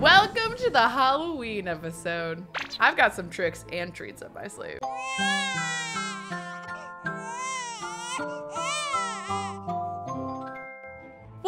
Welcome to the Halloween episode. I've got some tricks and treats up my sleeve.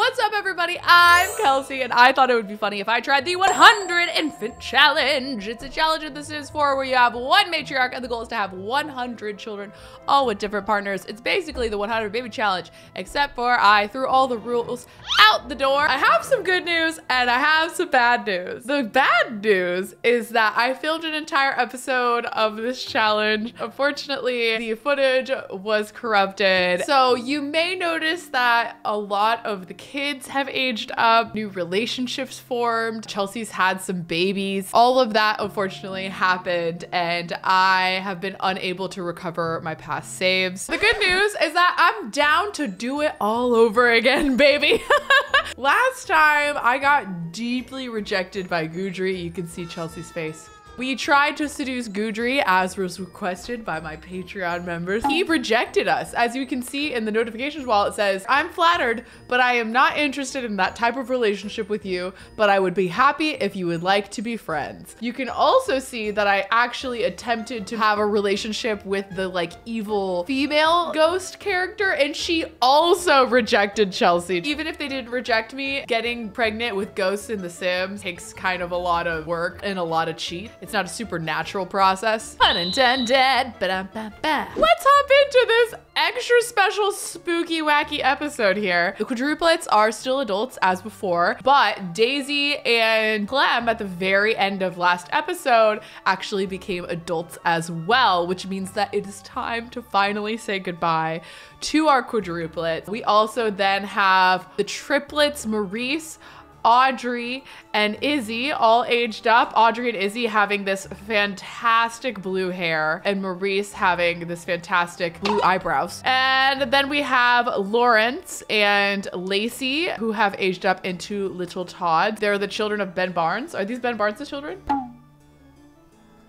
What's up, everybody? I'm Kelsey, and I thought it would be funny if I tried the 100 Infant Challenge. It's a challenge in The Sims 4 where you have one matriarch, and the goal is to have 100 children, all with different partners. It's basically the 100 Baby Challenge, except for I threw all the rules out the door. I have some good news, and I have some bad news. The bad news is that I filmed an entire episode of this challenge. Unfortunately, the footage was corrupted, so you may notice that a lot of the kids have aged up, new relationships formed, Chelsea's had some babies. All of that unfortunately happened and I have been unable to recover my past saves. The good news is that I'm down to do it all over again, baby. Last time I got deeply rejected by Guidry. You can see Chelsea's face. We tried to seduce Guidry as was requested by my Patreon members. He rejected us. As you can see in the notifications wall, it says, I'm flattered, but I am not interested in that type of relationship with you, but I would be happy if you would like to be friends. You can also see that I actually attempted to have a relationship with the like evil female ghost character, and she also rejected Chelsea. Even if they didn't reject me, getting pregnant with ghosts in The Sims takes kind of a lot of work and a lot of cheat. It's not a supernatural process. Unintended. Ba-da-ba-ba. Let's hop into this extra special spooky wacky episode here. The quadruplets are still adults as before, but Daisy and Clem at the very end of last episode actually became adults as well, which means that it is time to finally say goodbye to our quadruplets. We also then have the triplets, Maurice, Audrey and Izzy all aged up. Audrey and Izzy having this fantastic blue hair and Maurice having this fantastic blue eyebrows. And then we have Lawrence and Lacey who have aged up into little Todd. They're the children of Ben Barnes. Are these Ben Barnes' children?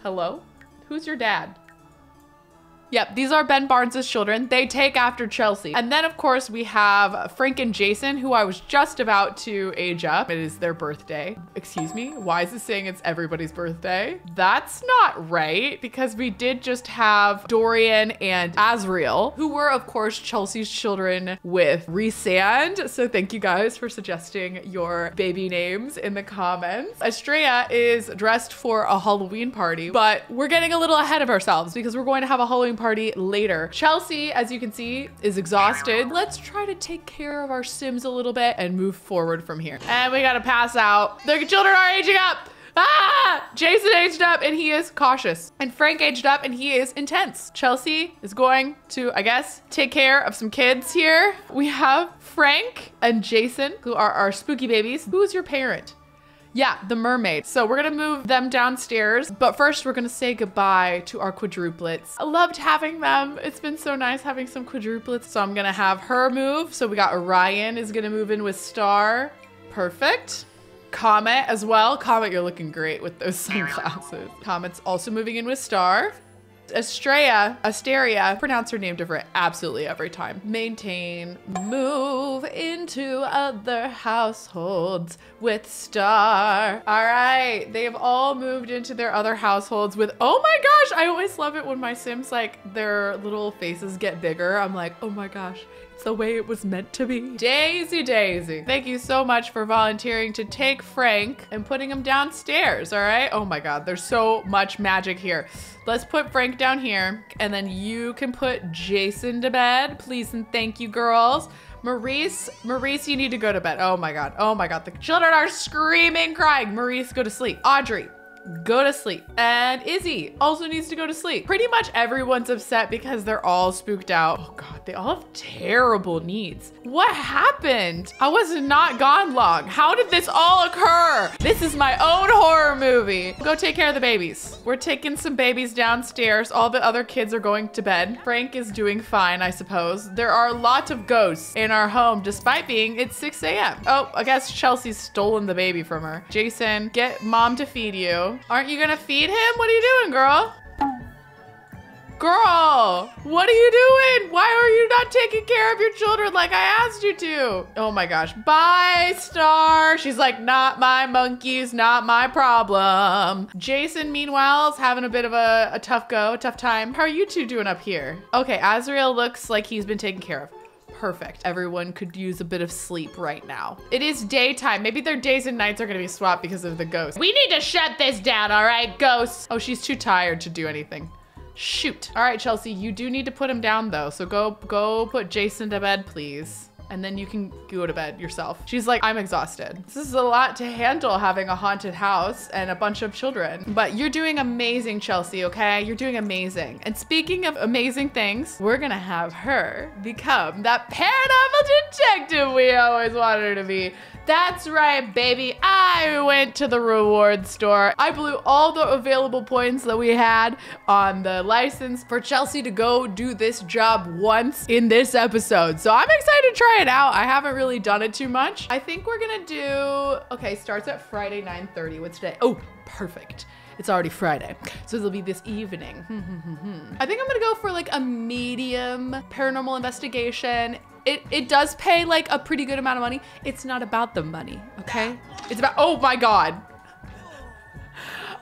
Hello? Who's your dad? Yep, these are Ben Barnes' children. They take after Chelsea. And then, of course, we have Frank and Jason, who I was just about to age up. It is their birthday. Excuse me? Why is it saying it's everybody's birthday? That's not right, because we did just have Dorian and Azriel, who were, of course, Chelsea's children with Rhysand. So thank you guys for suggesting your baby names in the comments. Estrella is dressed for a Halloween party, but we're getting a little ahead of ourselves because we're going to have a Halloween party later. Chelsea, as you can see, is exhausted. Let's try to take care of our Sims a little bit and move forward from here. And we gotta pass out. The children are aging up. Ah! Jason aged up and he is cautious. And Frank aged up and he is intense. Chelsea is going to, I guess, take care of some kids here. We have Frank and Jason, who are our spooky babies. Who is your parent? Yeah, the mermaid. So we're gonna move them downstairs, but first we're gonna say goodbye to our quadruplets. I loved having them. It's been so nice having some quadruplets. So I'm gonna have her move. So we got Orion is gonna move in with Star. Perfect. Comet as well. Comet, you're looking great with those sunglasses. Comet's also moving in with Star. Estrella, Asteria, pronounce her name different absolutely every time. Maintain, move into other households with Star. All right, they've all moved into their other households with, oh my gosh, I always love it when my Sims, like their little faces get bigger. I'm like, oh my gosh, the way it was meant to be. Daisy Daisy, thank you so much for volunteering to take Frank and putting him downstairs, all right? Oh my God, there's so much magic here. Let's put Frank down here and then you can put Jason to bed. Please and thank you, girls. Maurice, Maurice, you need to go to bed. Oh my God, oh my God. The children are screaming, crying. Maurice, go to sleep. Audrey, go to sleep. And Izzy also needs to go to sleep. Pretty much everyone's upset because they're all spooked out. Oh God, they all have terrible needs. What happened? I was not gone long. How did this all occur? This is my own horror movie. Go take care of the babies. We're taking some babies downstairs. All the other kids are going to bed. Frank is doing fine, I suppose. There are lots of ghosts in our home despite being it's 6 a.m. Oh, I guess Chelsea's stolen the baby from her. Jason, get mom to feed you. Aren't you gonna feed him? What are you doing, girl? Girl, what are you doing? Why are you not taking care of your children like I asked you to? Oh my gosh. Bye, Star. She's like, not my monkeys, not my problem. Jason, meanwhile, is having a bit of a, a tough go, a tough time. How are you two doing up here? Okay, Azriel looks like he's been taken care of perfect. Everyone could use a bit of sleep right now. It is daytime. Maybe their days and nights are gonna be swapped because of the ghost. We need to shut this down, all right, ghosts? Oh, she's too tired to do anything. Shoot. All right, Chelsea, you do need to put him down though. So go, go put Jason to bed, please and then you can go to bed yourself. She's like, I'm exhausted. This is a lot to handle having a haunted house and a bunch of children. But you're doing amazing, Chelsea, okay? You're doing amazing. And speaking of amazing things, we're gonna have her become that paranormal detective we always wanted her to be. That's right, baby. I went to the reward store. I blew all the available points that we had on the license for Chelsea to go do this job once in this episode. So I'm excited to try it out. I haven't really done it too much. I think we're gonna do, okay, starts at Friday, 9.30. What's today? Oh, perfect. It's already Friday. So it'll be this evening. I think I'm gonna go for like a medium paranormal investigation. It, it does pay like a pretty good amount of money. It's not about the money, okay? It's about, oh my God.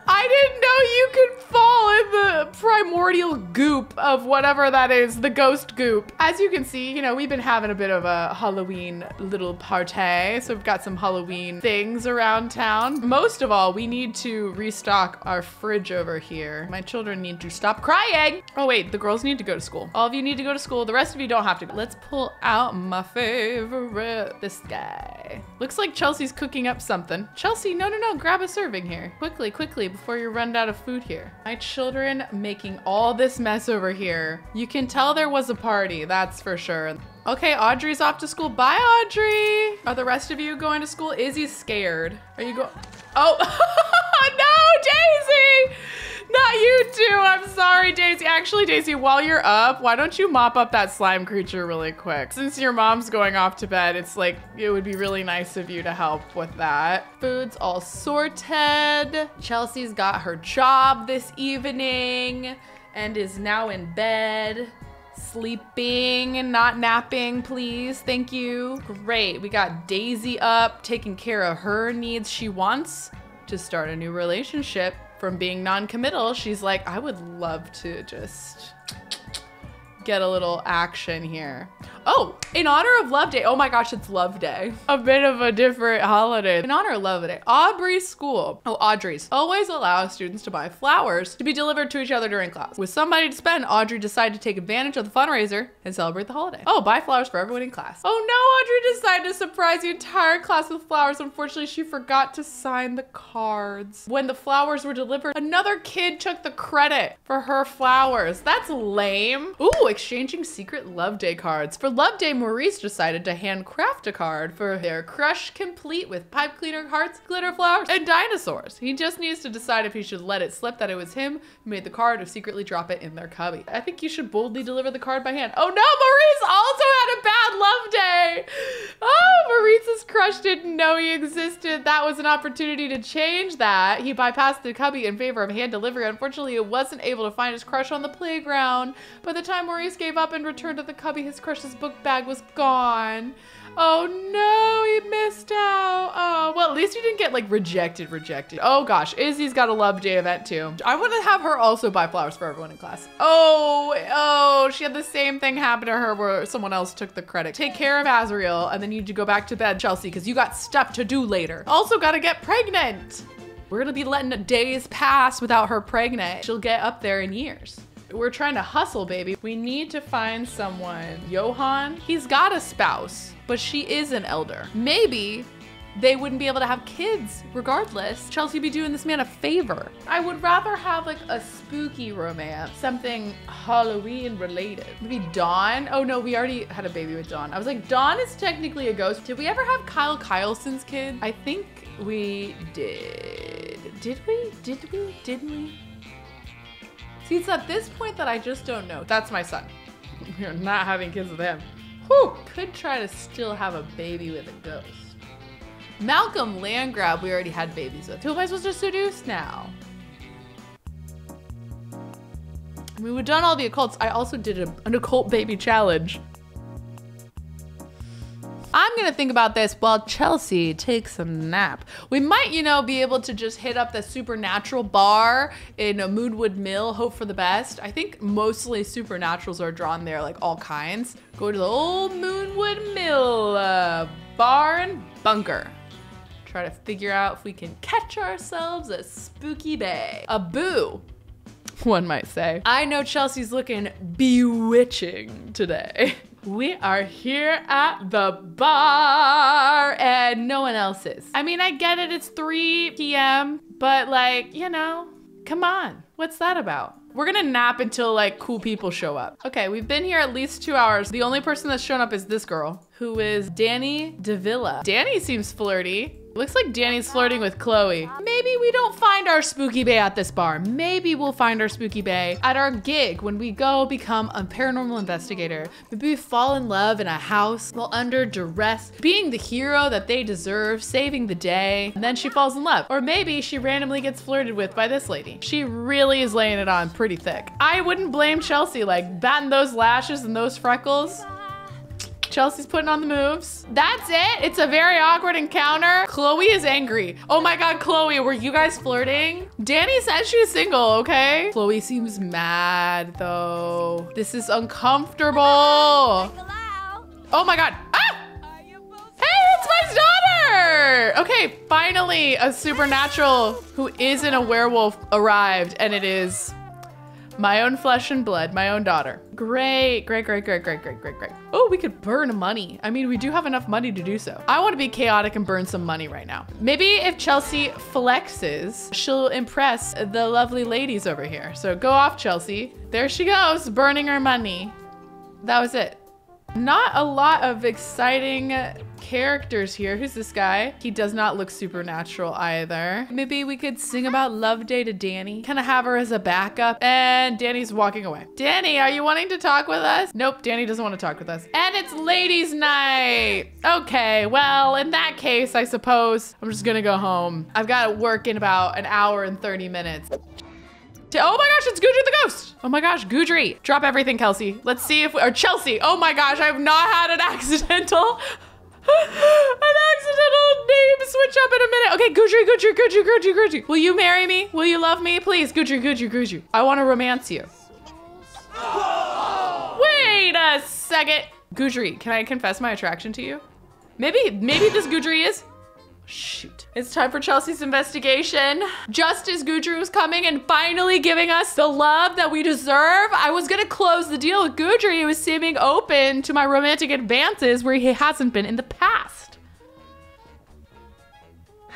I didn't know you could fall in the primordial goop of whatever that is, the ghost goop. As you can see, you know, we've been having a bit of a Halloween little party. So we've got some Halloween things around town. Most of all, we need to restock our fridge over here. My children need to stop crying. Oh wait, the girls need to go to school. All of you need to go to school. The rest of you don't have to. Let's pull out my favorite, this guy. Looks like Chelsea's cooking up something. Chelsea, no, no, no, grab a serving here. Quickly, quickly, before you run out of food here. My children making all this mess over here. You can tell there was a party, that's for sure. Okay, Audrey's off to school. Bye, Audrey. Are the rest of you going to school? Izzy's scared. Are you go? Oh, no, Daisy! I'm sorry, Daisy. Actually, Daisy, while you're up, why don't you mop up that slime creature really quick? Since your mom's going off to bed, it's like, it would be really nice of you to help with that. Food's all sorted. Chelsea's got her job this evening and is now in bed sleeping and not napping, please. Thank you. Great. We got Daisy up, taking care of her needs. She wants to start a new relationship from being non-committal, she's like, I would love to just get a little action here. Oh, in honor of Love Day. Oh my gosh, it's Love Day. A bit of a different holiday. In honor of Love Day, Aubrey's school, oh, Audrey's, always allows students to buy flowers to be delivered to each other during class. With somebody to spend, Audrey decided to take advantage of the fundraiser and celebrate the holiday. Oh, buy flowers for everyone in class. Oh no, Audrey decided to surprise the entire class with flowers. Unfortunately, she forgot to sign the cards. When the flowers were delivered, another kid took the credit for her flowers. That's lame. Ooh, exchanging secret Love Day cards. For Love Day, Maurice decided to handcraft a card for their crush complete with pipe cleaner, hearts, glitter flowers, and dinosaurs. He just needs to decide if he should let it slip that it was him who made the card or secretly drop it in their cubby. I think you should boldly deliver the card by hand. Oh no, Maurice also had a bad love day. Oh, Maurice's crush didn't know he existed. That was an opportunity to change that. He bypassed the cubby in favor of hand delivery. Unfortunately, he wasn't able to find his crush on the playground. By the time Maurice gave up and returned to the cubby, his crush's book book bag was gone. Oh no, he missed out. Oh, well, at least you didn't get like rejected, rejected. Oh gosh, Izzy's got a love day event too. I want to have her also buy flowers for everyone in class. Oh, oh, she had the same thing happen to her where someone else took the credit. Take care of Azriel and then you need to go back to bed, Chelsea, because you got stuff to do later. Also gotta get pregnant. We're gonna be letting days pass without her pregnant. She'll get up there in years. We're trying to hustle, baby. We need to find someone. Johan, he's got a spouse, but she is an elder. Maybe they wouldn't be able to have kids regardless. Chelsea be doing this man a favor. I would rather have like a spooky romance, something Halloween related. Maybe Dawn. Oh no, we already had a baby with Dawn. I was like, Dawn is technically a ghost. Did we ever have Kyle Kyleson's kid? I think we did. Did we? Did we? Didn't we? See, it's at this point that I just don't know. That's my son. We're not having kids with him. Whew, could try to still have a baby with a ghost. Malcolm Landgraab, we already had babies with. Who am I supposed to seduce now? I mean, we've done all the occults. I also did a, an occult baby challenge. I'm gonna think about this while Chelsea takes a nap. We might, you know, be able to just hit up the supernatural bar in a Moonwood Mill, hope for the best. I think mostly supernaturals are drawn there, like all kinds. Go to the old Moonwood Mill uh, bar and bunker. Try to figure out if we can catch ourselves a spooky bay. A boo one might say. I know Chelsea's looking bewitching today. We are here at the bar and no one else is. I mean, I get it, it's 3 p.m., but like, you know, come on. What's that about? We're gonna nap until like cool people show up. Okay, we've been here at least two hours. The only person that's shown up is this girl, who is Danny Davila. Danny seems flirty. Looks like Danny's flirting with Chloe. Maybe we don't find our spooky bay at this bar. Maybe we'll find our spooky bay at our gig when we go become a paranormal investigator. Maybe we fall in love in a house while under duress, being the hero that they deserve, saving the day, and then she falls in love. Or maybe she randomly gets flirted with by this lady. She really is laying it on pretty thick. I wouldn't blame Chelsea, like batting those lashes and those freckles. Chelsea's putting on the moves. That's it. It's a very awkward encounter. Chloe is angry. Oh my God, Chloe, were you guys flirting? Danny says she's single, okay? Chloe seems mad though. This is uncomfortable. Oh my God. Ah! Hey, it's my daughter! Okay, finally a supernatural who isn't a werewolf arrived and it is my own flesh and blood, my own daughter. Great, great, great, great, great, great, great, great. Oh, we could burn money. I mean, we do have enough money to do so. I want to be chaotic and burn some money right now. Maybe if Chelsea flexes, she'll impress the lovely ladies over here. So go off, Chelsea. There she goes, burning her money. That was it. Not a lot of exciting characters here. Who's this guy? He does not look supernatural either. Maybe we could sing about Love Day to Danny. Kind of have her as a backup. And Danny's walking away. Danny, are you wanting to talk with us? Nope, Danny doesn't want to talk with us. And it's ladies night. Okay, well, in that case, I suppose I'm just gonna go home. I've got to work in about an hour and 30 minutes. Oh my gosh, it's Guidry the ghost. Oh my gosh, Guidry. Drop everything, Kelsey. Let's see if, we, or Chelsea. Oh my gosh, I've not had an accidental an accidental name switch up in a minute. Okay, Guidry, Guidry, Guidry, Guidry, Guidry. Will you marry me? Will you love me? Please, Guidry, Guidry, Guidry. I want to romance you. Wait a second. Guidry, can I confess my attraction to you? Maybe, maybe this Guidry is Shoot. It's time for Chelsea's investigation. Just as Guidry was coming and finally giving us the love that we deserve, I was gonna close the deal with Guidry. He was seeming open to my romantic advances where he hasn't been in the past.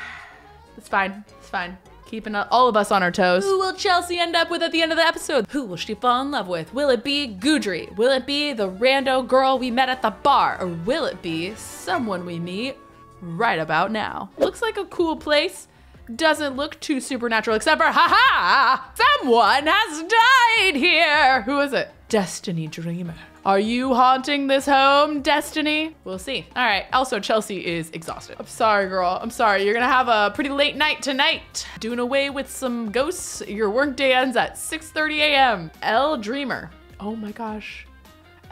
It's fine. It's fine. Keeping all of us on our toes. Who will Chelsea end up with at the end of the episode? Who will she fall in love with? Will it be Guidry? Will it be the rando girl we met at the bar? Or will it be someone we meet right about now. Looks like a cool place. Doesn't look too supernatural, except for, haha, someone has died here. Who is it? Destiny Dreamer. Are you haunting this home, Destiny? We'll see. All right. Also, Chelsea is exhausted. I'm sorry, girl. I'm sorry. You're gonna have a pretty late night tonight. Doing away with some ghosts. Your workday ends at 6.30 a.m. L Dreamer. Oh my gosh.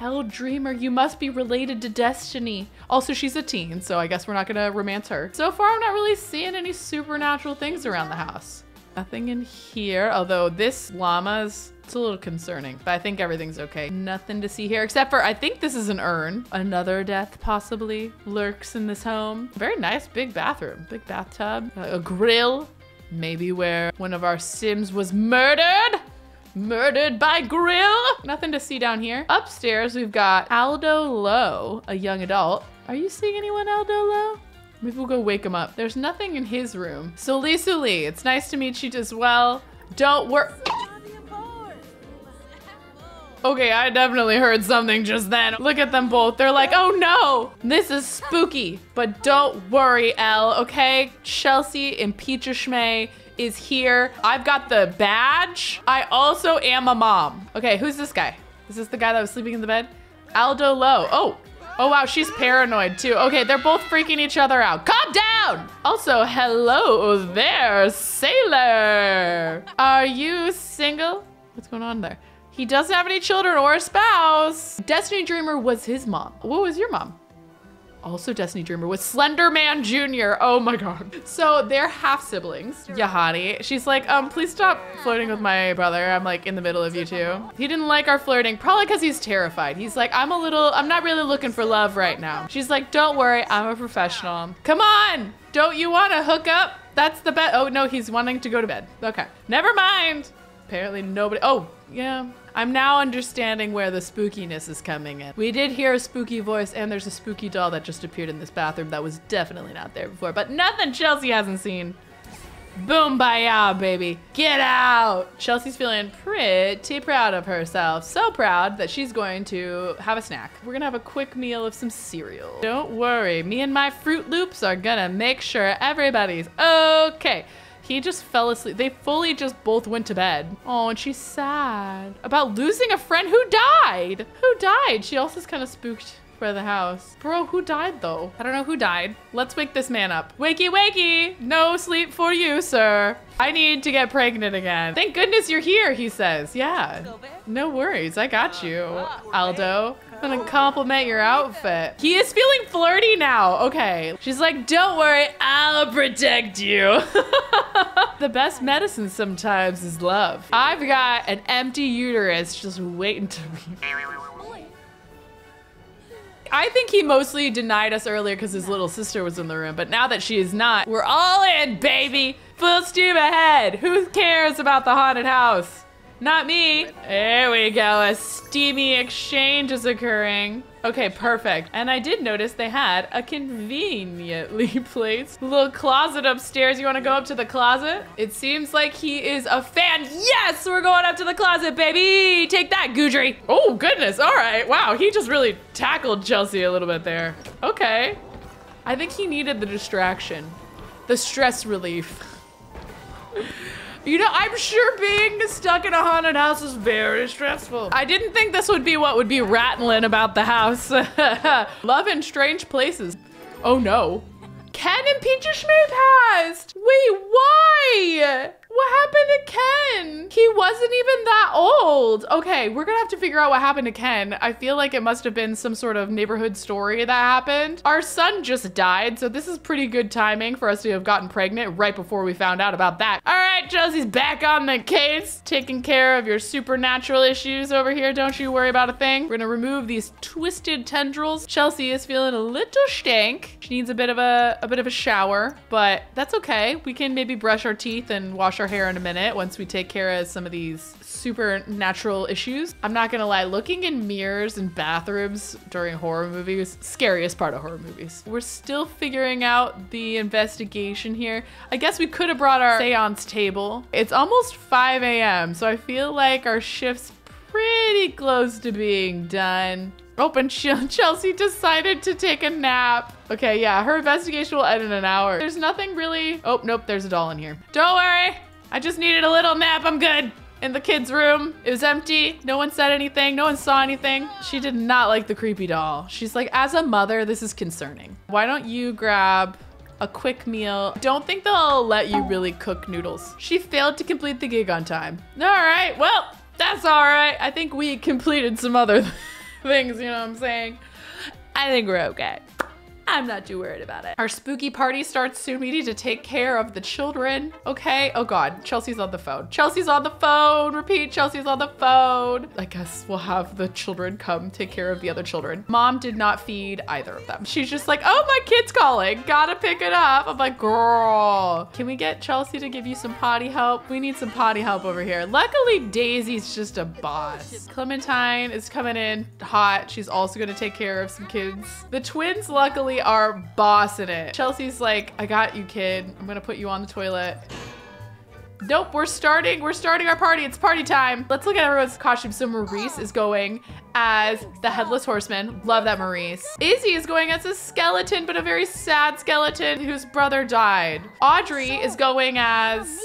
Elle Dreamer, you must be related to Destiny. Also, she's a teen, so I guess we're not gonna romance her. So far, I'm not really seeing any supernatural things around the house. Nothing in here, although this llama's it's a little concerning, but I think everything's okay. Nothing to see here, except for I think this is an urn. Another death possibly lurks in this home. Very nice big bathroom, big bathtub, a grill, maybe where one of our Sims was murdered. Murdered by Grill. Nothing to see down here. Upstairs, we've got Aldo Low, a young adult. Are you seeing anyone, Aldo Low? Maybe we'll go wake him up. There's nothing in his room. So Lisa Lee, it's nice to meet you as well. Don't worry. Okay, I definitely heard something just then. Look at them both. They're like, oh no, this is spooky. But don't worry, Elle, okay? Chelsea and Peacher Schmay is here. I've got the badge. I also am a mom. Okay, who's this guy? Is this the guy that was sleeping in the bed? Aldo Lowe. Oh, oh wow, she's paranoid too. Okay, they're both freaking each other out. Calm down. Also, hello there, sailor. Are you single? What's going on there? He doesn't have any children or a spouse. Destiny Dreamer was his mom. What was your mom? Also Destiny Dreamer with Slender Man Jr. Oh my god. So they're half siblings. Yahani. She's like, um, please stop flirting with my brother. I'm like in the middle of you two. He didn't like our flirting, probably because he's terrified. He's like, I'm a little, I'm not really looking for love right now. She's like, don't worry, I'm a professional. Come on, don't you want to hook up? That's the bed. Oh no, he's wanting to go to bed. Okay, never mind. Apparently nobody, oh yeah, I'm now understanding where the spookiness is coming in. We did hear a spooky voice and there's a spooky doll that just appeared in this bathroom that was definitely not there before, but nothing Chelsea hasn't seen. Boom, bye, baby. Get out. Chelsea's feeling pretty proud of herself. So proud that she's going to have a snack. We're gonna have a quick meal of some cereal. Don't worry, me and my Fruit Loops are gonna make sure everybody's okay. He just fell asleep. They fully just both went to bed. Oh, and she's sad about losing a friend who died. Who died? She also is kind of spooked for the house. Bro, who died though? I don't know who died. Let's wake this man up. Wakey, wakey. No sleep for you, sir. I need to get pregnant again. Thank goodness you're here, he says. Yeah. No worries. I got uh, you, uh, Aldo. Gonna compliment your outfit. He is feeling flirty now. Okay. She's like, don't worry, I'll protect you. the best medicine sometimes is love. I've got an empty uterus just waiting to be. I think he mostly denied us earlier because his little sister was in the room, but now that she is not, we're all in, baby. Full steam ahead. Who cares about the haunted house? Not me. There we go. A steamy exchange is occurring. Okay, perfect. And I did notice they had a conveniently placed little closet upstairs. You want to go up to the closet? It seems like he is a fan. Yes, we're going up to the closet, baby. Take that, Guidry. Oh, goodness. All right. Wow, he just really tackled Chelsea a little bit there. Okay. I think he needed the distraction, the stress relief. You know, I'm sure being stuck in a haunted house is very stressful. I didn't think this would be what would be rattling about the house. Love in strange places. Oh no. Ken and Peaches Schmee passed. Wait, why? What happened to Ken? He wasn't even that old. Okay, we're gonna have to figure out what happened to Ken. I feel like it must have been some sort of neighborhood story that happened. Our son just died, so this is pretty good timing for us to have gotten pregnant right before we found out about that. All right, Chelsea's back on the case, taking care of your supernatural issues over here. Don't you worry about a thing. We're gonna remove these twisted tendrils. Chelsea is feeling a little stank. She needs a bit of a, a bit of a shower, but that's okay. We can maybe brush our teeth and wash our hair in a minute once we take care of some of these supernatural issues. I'm not gonna lie, looking in mirrors and bathrooms during horror movies, scariest part of horror movies. We're still figuring out the investigation here. I guess we could have brought our seance table. It's almost 5 a.m., so I feel like our shift's pretty close to being done. Oh, and Chelsea decided to take a nap. Okay, yeah, her investigation will end in an hour. There's nothing really... Oh, nope, there's a doll in here. Don't worry, I just needed a little nap. I'm good. In the kids' room, it was empty. No one said anything. No one saw anything. She did not like the creepy doll. She's like, as a mother, this is concerning. Why don't you grab a quick meal. Don't think they'll let you really cook noodles. She failed to complete the gig on time. All right, well, that's all right. I think we completed some other things, you know what I'm saying? I think we're okay. I'm not too worried about it. Our spooky party starts soon. We need to take care of the children. Okay. Oh God, Chelsea's on the phone. Chelsea's on the phone. Repeat, Chelsea's on the phone. I guess we'll have the children come take care of the other children. Mom did not feed either of them. She's just like, oh, my kid's calling. Gotta pick it up. I'm like, girl, can we get Chelsea to give you some potty help? We need some potty help over here. Luckily, Daisy's just a boss. Clementine is coming in hot. She's also gonna take care of some kids. The twins, luckily, are bossing it. Chelsea's like, I got you, kid. I'm gonna put you on the toilet. Nope, we're starting, we're starting our party. It's party time. Let's look at everyone's costume. So Maurice is going as the Headless Horseman. Love that Maurice. Izzy is going as a skeleton, but a very sad skeleton whose brother died. Audrey is going as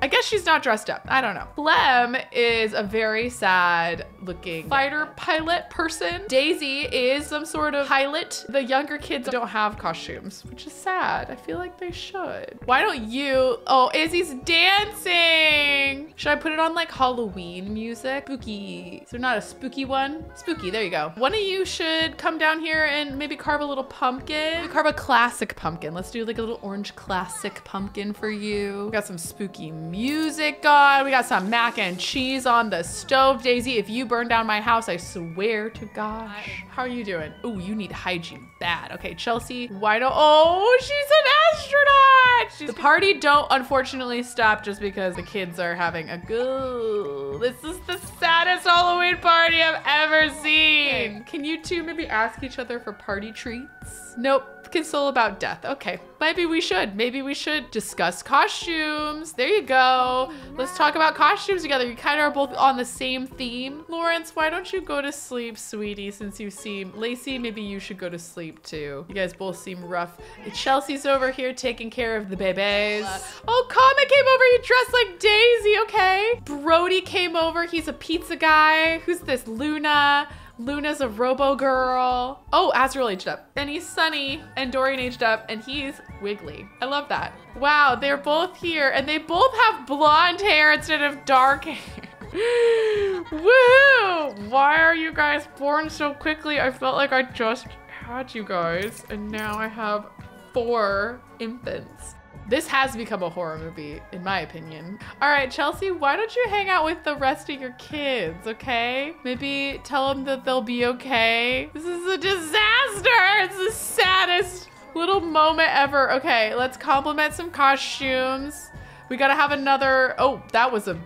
I guess she's not dressed up. I don't know. Clem is a very sad looking fighter pilot person. Daisy is some sort of pilot. The younger kids don't have costumes, which is sad. I feel like they should. Why don't you? Oh, Izzy's dancing. Should I put it on like Halloween music? Spooky. So not a spooky one? Spooky, there you go. One of you should come down here and maybe carve a little pumpkin. Maybe carve a classic pumpkin. Let's do like a little orange classic pumpkin for you. Got some spooky music on. We got some mac and cheese on the stove. Daisy, if you burn down my house, I swear to gosh. How are you doing? Oh, you need hygiene bad. Okay, Chelsea, why don't, oh, she's an astronaut. She's the party don't unfortunately stop just because the kids are having a good, this is the saddest Halloween party I've ever seen. Can you two maybe ask each other for party treats? Nope console about death. Okay, maybe we should. Maybe we should discuss costumes. There you go. Let's talk about costumes together. You kind of are both on the same theme. Lawrence, why don't you go to sleep, sweetie, since you seem... Lacey, maybe you should go to sleep too. You guys both seem rough. Chelsea's over here taking care of the babies. Oh, Comet came over. He dressed like Daisy, okay. Brody came over. He's a pizza guy. Who's this? Luna. Luna's a robo girl. Oh, Azriel aged up. And he's Sunny. And Dorian aged up. And he's Wiggly. I love that. Wow, they're both here. And they both have blonde hair instead of dark hair. Woohoo! Why are you guys born so quickly? I felt like I just had you guys. And now I have four infants. This has become a horror movie, in my opinion. All right, Chelsea, why don't you hang out with the rest of your kids, okay? Maybe tell them that they'll be okay. This is a disaster. It's the saddest little moment ever. Okay, let's compliment some costumes. We gotta have another, oh, that was a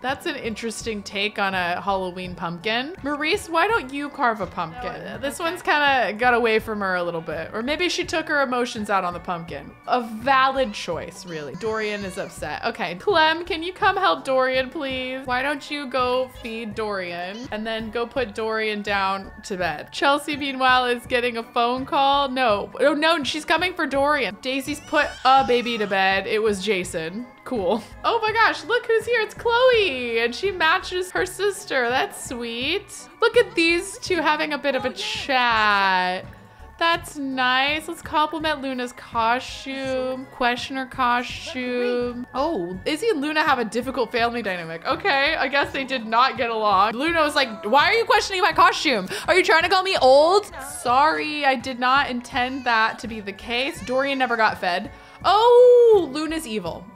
that's an interesting take on a Halloween pumpkin. Maurice, why don't you carve a pumpkin? No, this okay. one's kind of got away from her a little bit. Or maybe she took her emotions out on the pumpkin. A valid choice, really. Dorian is upset. Okay, Clem, can you come help Dorian, please? Why don't you go feed Dorian and then go put Dorian down to bed? Chelsea, meanwhile, is getting a phone call. No, oh no, she's coming for Dorian. Daisy's put a baby to bed. It was Jason. Cool. Oh my gosh, look who's here. It's Chloe and she matches her sister. That's sweet. Look at these two having a bit of a oh, chat. That's nice. Let's compliment Luna's costume. Question her costume. Oh, Izzy and Luna have a difficult family dynamic. Okay, I guess they did not get along. Luna was like, why are you questioning my costume? Are you trying to call me old? Sorry, I did not intend that to be the case. Dorian never got fed. Oh, Luna's evil.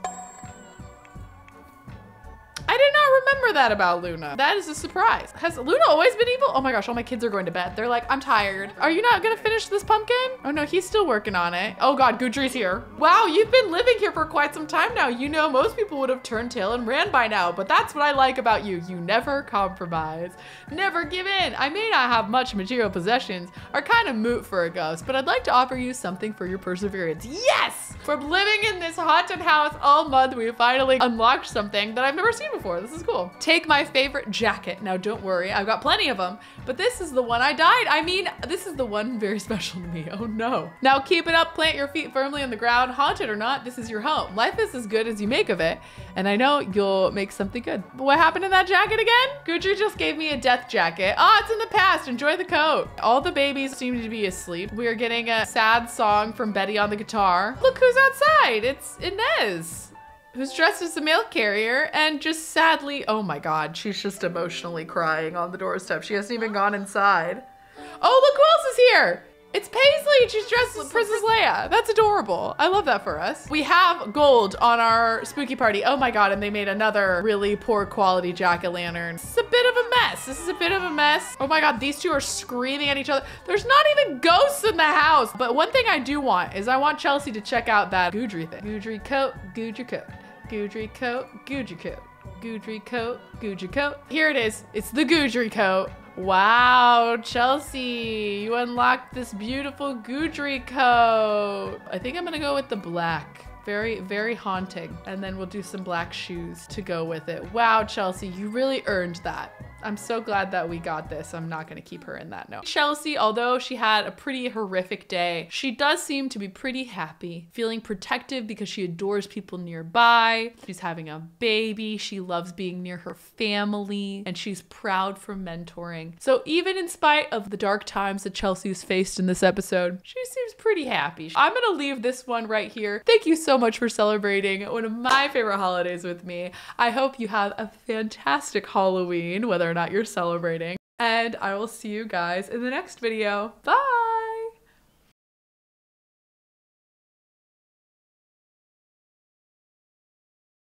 I did not remember that about Luna. That is a surprise. Has Luna always been evil? Oh my gosh, all my kids are going to bed. They're like, I'm tired. Are you not gonna finish this pumpkin? Oh no, he's still working on it. Oh God, Guidry's here. Wow, you've been living here for quite some time now. You know, most people would have turned tail and ran by now, but that's what I like about you. You never compromise, never give in. I may not have much material possessions, are kind of moot for a ghost, but I'd like to offer you something for your perseverance. Yes! From living in this haunted house all month, we finally unlocked something that I've never seen before. This is cool. Take my favorite jacket. Now, don't worry, I've got plenty of them, but this is the one I dyed. I mean, this is the one very special to me. Oh no. Now keep it up, plant your feet firmly on the ground. Haunted or not, this is your home. Life is as good as you make of it, and I know you'll make something good. But what happened in that jacket again? Gucci just gave me a death jacket. Ah, oh, it's in the past. Enjoy the coat. All the babies seem to be asleep. We are getting a sad song from Betty on the guitar. Look who's outside. It's Inez who's dressed as a mail carrier and just sadly, oh my God, she's just emotionally crying on the doorstep. She hasn't even gone inside. Oh, look who else is here. It's Paisley. She's dressed as Princess Leia. That's adorable. I love that for us. We have gold on our spooky party. Oh my God. And they made another really poor quality jack-o'-lantern. This is a bit of a mess. This is a bit of a mess. Oh my God. These two are screaming at each other. There's not even ghosts in the house. But one thing I do want is I want Chelsea to check out that Guidry thing. Guidry coat, Guidry coat. Guidry coat, Guidry coat, Guidry coat, Guidry coat. Here it is. It's the Guidry coat. Wow, Chelsea, you unlocked this beautiful Guidry coat. I think I'm gonna go with the black. Very, very haunting. And then we'll do some black shoes to go with it. Wow, Chelsea, you really earned that. I'm so glad that we got this. I'm not to keep her in that note. Chelsea, although she had a pretty horrific day, she does seem to be pretty happy, feeling protective because she adores people nearby. She's having a baby. She loves being near her family and she's proud for mentoring. So even in spite of the dark times that Chelsea's faced in this episode, she seems pretty happy. I'm to leave this one right here. Thank you so much for celebrating one of my favorite holidays with me. I hope you have a fantastic Halloween, whether or not you're celebrating. And I will see you guys in the next video. Bye!